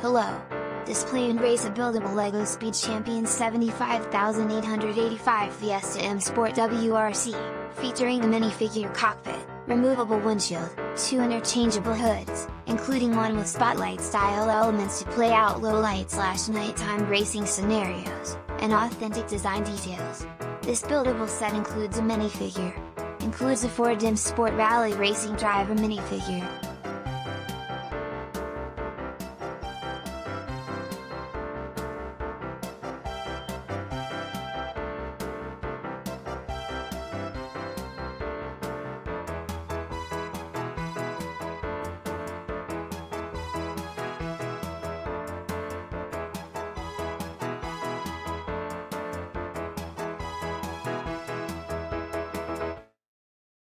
Hello! Display and race a buildable LEGO Speed Champion 75885 Fiesta M Sport WRC, featuring a minifigure cockpit, removable windshield, two interchangeable hoods, including one with spotlight-style elements to play out low-light slash nighttime racing scenarios, and authentic design details. This buildable set includes a minifigure, includes a Ford M Sport Rally Racing Driver minifigure,